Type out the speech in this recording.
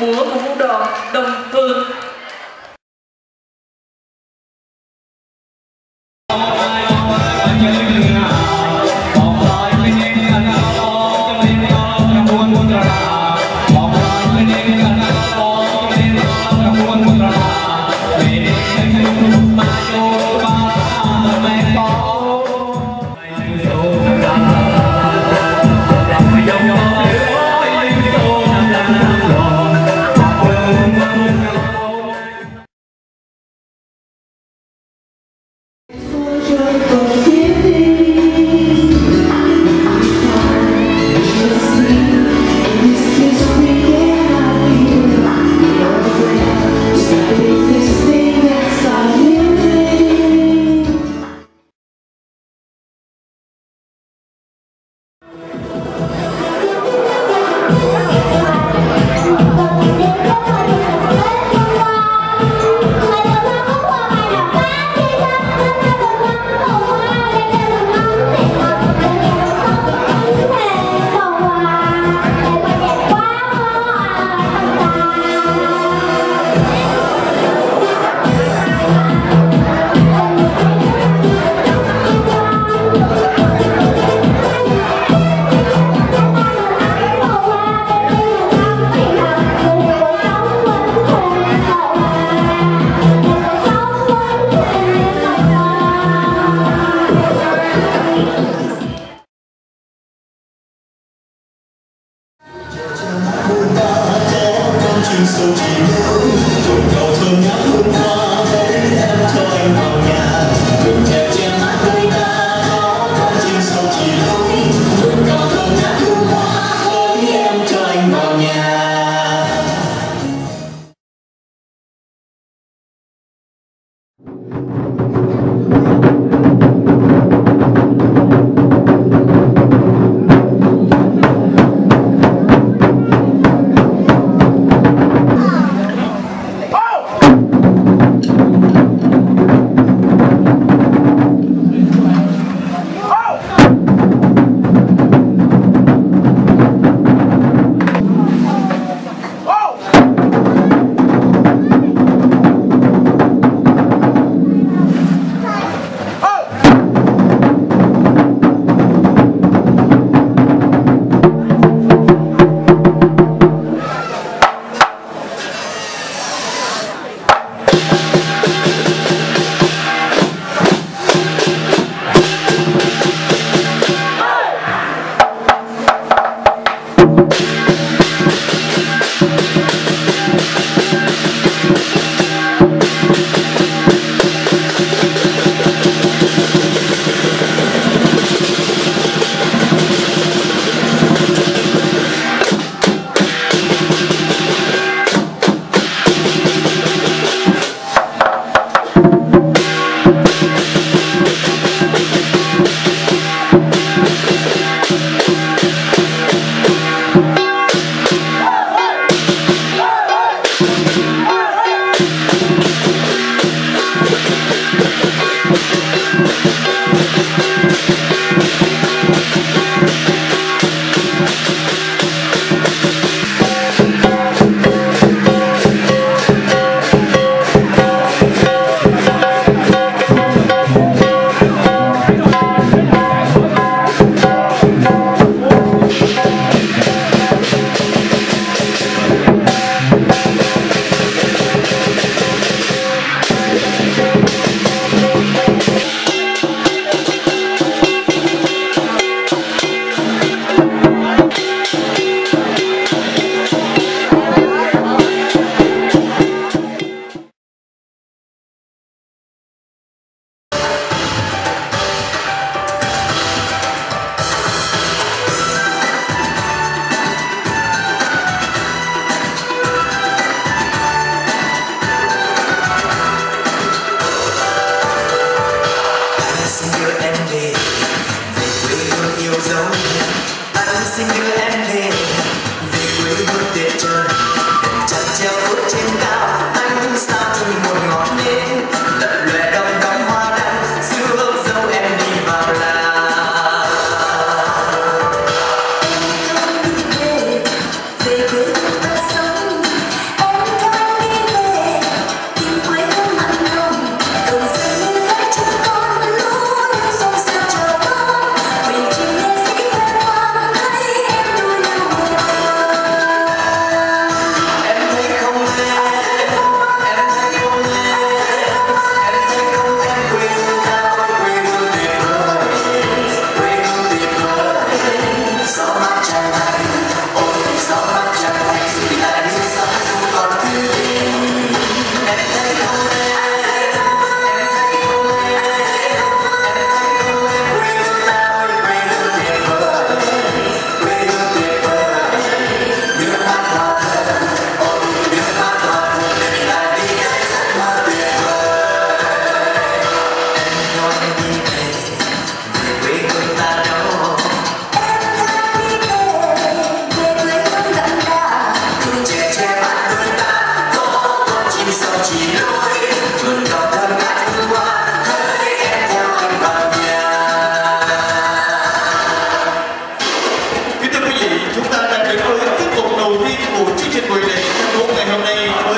múa của vũ đoàn Đồng Phương. Tuổi cầu thơ ngát hương hoa thấy em cho anh vào nhà 80 Thank you.